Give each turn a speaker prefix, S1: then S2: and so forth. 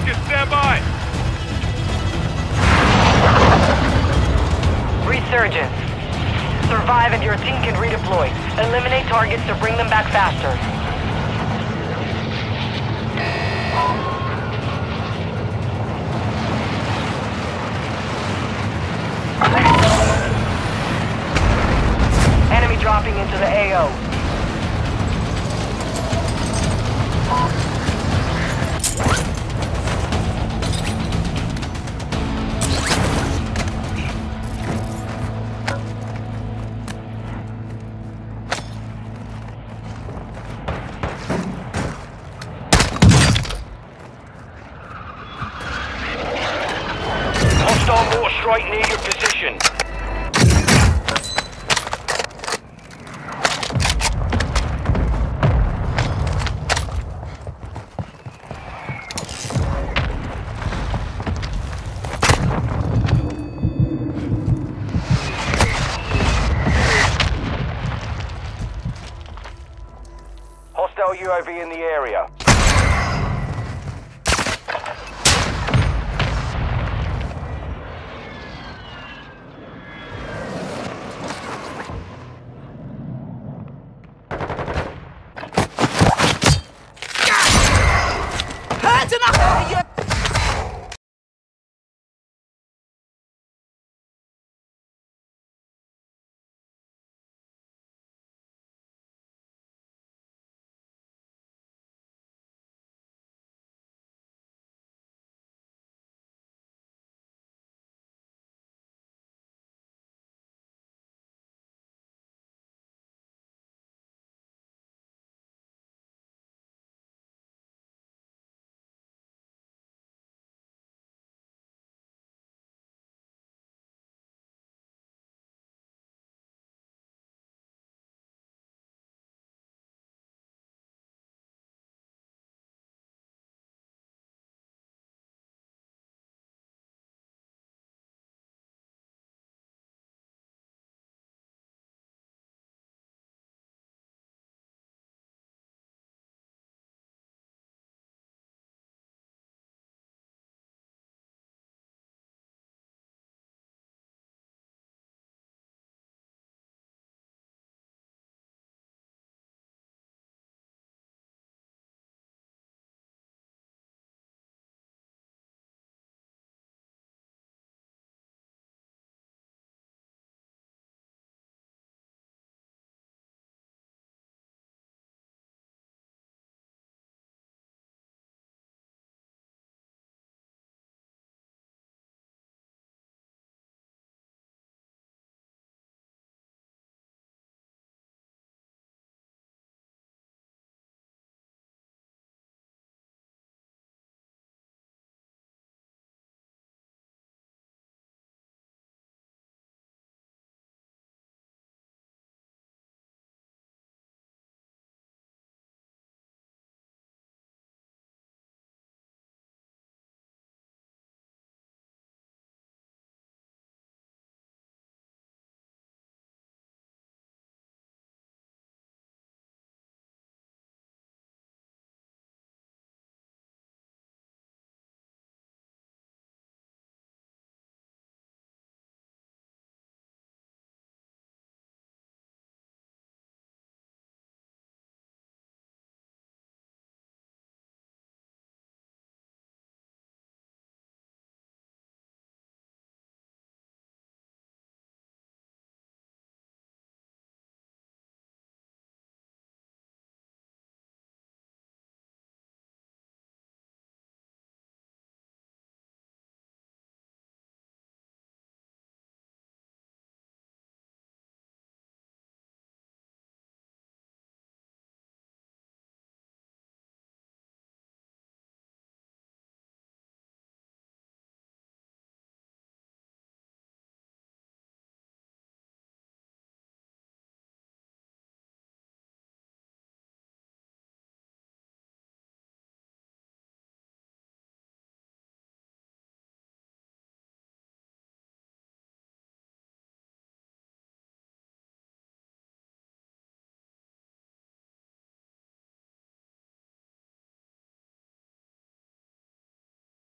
S1: seconds. Stand by.
S2: Resurgence. Survive and your team can redeploy. Eliminate targets to bring them back faster. Enemy dropping into the AO.
S1: Mortar strike near your position. Hostile UAV in the area.